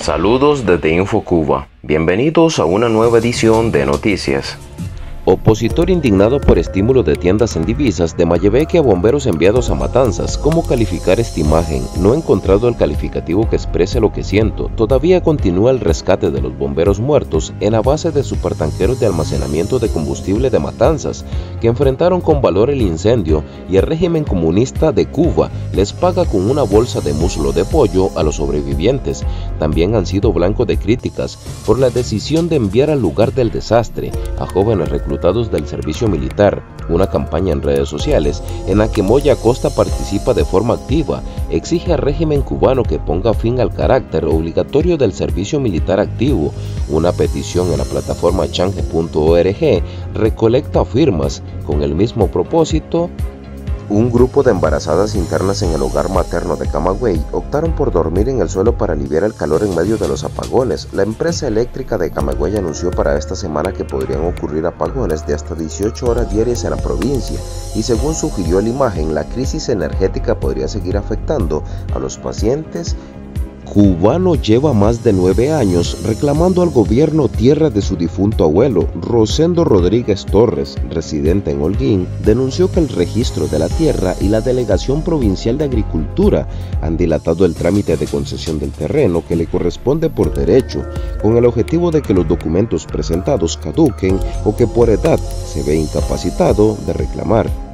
Saludos desde InfoCuba. Bienvenidos a una nueva edición de Noticias. Opositor indignado por estímulo de tiendas en divisas de Mayebeque a bomberos enviados a Matanzas. ¿Cómo calificar esta imagen? No he encontrado el calificativo que exprese lo que siento. Todavía continúa el rescate de los bomberos muertos en la base de supertanqueros de almacenamiento de combustible de Matanzas, que enfrentaron con valor el incendio y el régimen comunista de Cuba les paga con una bolsa de muslo de pollo a los sobrevivientes. También han sido blanco de críticas por la decisión de enviar al lugar del desastre a jóvenes reclutados del servicio militar, una campaña en redes sociales en la que Moya Costa participa de forma activa, exige al régimen cubano que ponga fin al carácter obligatorio del servicio militar activo. Una petición en la plataforma change.org recolecta firmas con el mismo propósito un grupo de embarazadas internas en el hogar materno de Camagüey optaron por dormir en el suelo para aliviar el calor en medio de los apagones. La empresa eléctrica de Camagüey anunció para esta semana que podrían ocurrir apagones de hasta 18 horas diarias en la provincia y según sugirió la imagen, la crisis energética podría seguir afectando a los pacientes cubano lleva más de nueve años reclamando al gobierno tierra de su difunto abuelo. Rosendo Rodríguez Torres, residente en Holguín, denunció que el registro de la tierra y la Delegación Provincial de Agricultura han dilatado el trámite de concesión del terreno que le corresponde por derecho, con el objetivo de que los documentos presentados caduquen o que por edad se ve incapacitado de reclamar.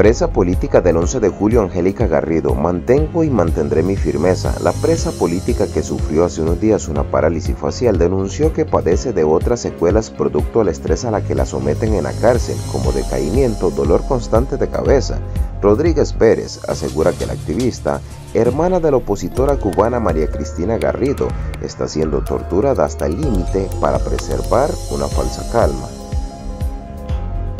Presa política del 11 de julio Angélica Garrido, mantengo y mantendré mi firmeza. La presa política que sufrió hace unos días una parálisis facial denunció que padece de otras secuelas producto del estrés a la que la someten en la cárcel, como decaimiento, dolor constante de cabeza. Rodríguez Pérez asegura que la activista, hermana de la opositora cubana María Cristina Garrido, está siendo torturada hasta el límite para preservar una falsa calma.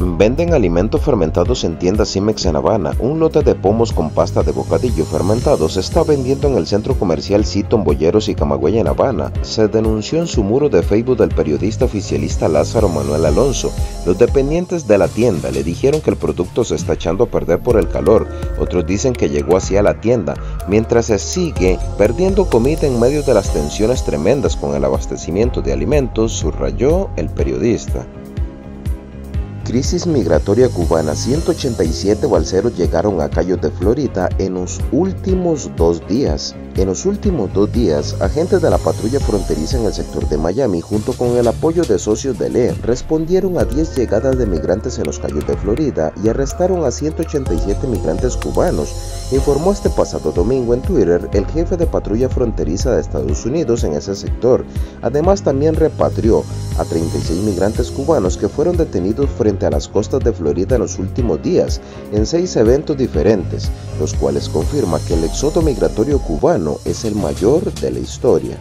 Venden alimentos fermentados en tiendas Cimex en Habana. Un lote de pomos con pasta de bocadillo fermentado se está vendiendo en el centro comercial Citon Boyeros y Camagüey en Habana. Se denunció en su muro de Facebook del periodista oficialista Lázaro Manuel Alonso. Los dependientes de la tienda le dijeron que el producto se está echando a perder por el calor. Otros dicen que llegó hacia la tienda, mientras se sigue perdiendo comida en medio de las tensiones tremendas con el abastecimiento de alimentos, subrayó el periodista. Crisis migratoria cubana. 187 balseros llegaron a Cayos de Florida en los últimos dos días. En los últimos dos días, agentes de la patrulla fronteriza en el sector de Miami, junto con el apoyo de socios de LE, respondieron a 10 llegadas de migrantes en los Cayos de Florida y arrestaron a 187 migrantes cubanos, informó este pasado domingo en Twitter el jefe de patrulla fronteriza de Estados Unidos en ese sector. Además, también repatrió a 36 migrantes cubanos que fueron detenidos frente a las costas de Florida en los últimos días, en seis eventos diferentes, los cuales confirman que el éxodo migratorio cubano es el mayor de la historia.